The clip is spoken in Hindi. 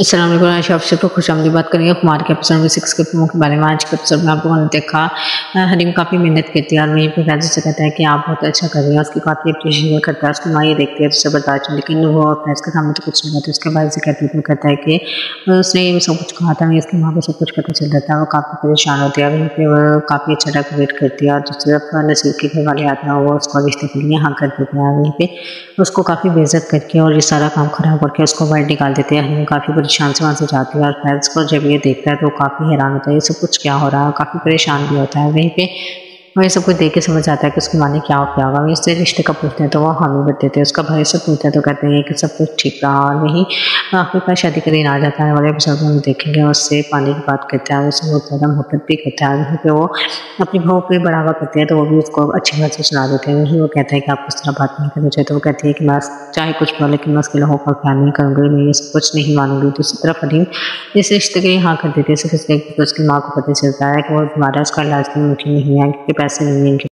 असलम आपसे तो खुश आमदी बात करेंगे। कुमार के एपिसोड में सिक्स के फ़िल्मों के बारे में। आज के एपिसोड में आप लोगों ने देखा हरीम काफ़ी मेहनत करती है और वहीं पे फैजल से कहता है कि आप बहुत अच्छा कर रहे हैं। उसकी काफ़ी अप्रिशिएट करता है। उसकी माँ ये देखती है, उससे बर्दाश्त लेकिन वो फैज के सामने तो कुछ नहीं होता उसके बाद से कहती है कहता है कि उसने सब कुछ कहा था उसकी माँ को सब कुछ पता चल जाता है वो काफ़ी परेशान होती है वहीं पर वो काफ़ी अच्छा डेकोरेट करती है और दूसरी तरफ़ नसीब के घर वाले आते हैं, वो उसको रिश्ते के लिए हाँ कर देते हैं। वहीं पर उसको काफ़ी बेइज्जत करके और ये सारा काम खराब करके उसको बाहर निकाल देते हैं। हरीम काफ़ी परेशान से वहाँ से जाती है। और फैल्स को जब ये देखता है तो काफ़ी हैरान होता है, ये सब कुछ क्या हो रहा है? काफ़ी परेशान भी होता है। वहीं पे वही सब कुछ देख के समझ आता है कि उसकी माँ ने क्या क्या होगा। इससे रिश्ते का पूछते हैं? तो वो हामी बत देते हैं उसका भाई सब पूछते हैं तो कहते हैं कि सब कुछ ठीक रहा और वहीं आखिर पर शादी का दिन आ जाता है। वाले बुज़ुर्ग हम देखेंगे उससे पानी की बात करते हैं उससे बहुत ज़्यादा मोहब्बत भी करता है। वहीं पर वो अपनी बहू पर बढ़ावा करते हैं तो वो भी उसको अच्छी बात से सुना देते हैं। वहीं वो कहते हैं कि आप उस तरह बात नहीं करनी चाहिए तो वो कहती है कि मैं चाहे कुछ बोले कि मैं उसके लिए होकर ख्याल नहीं करूँगी, मैं ये सब कुछ नहीं मानूँगी। दूसरी तरफ़ अलीम इस रिश्ते के लिए हाँ कर देती है। सिर्फ़ इसलिए उसकी माँ को पता चलता है कि वो हमारा उसका इलाज नहीं मुमकिन नहीं है, क्योंकि पैसे नहीं है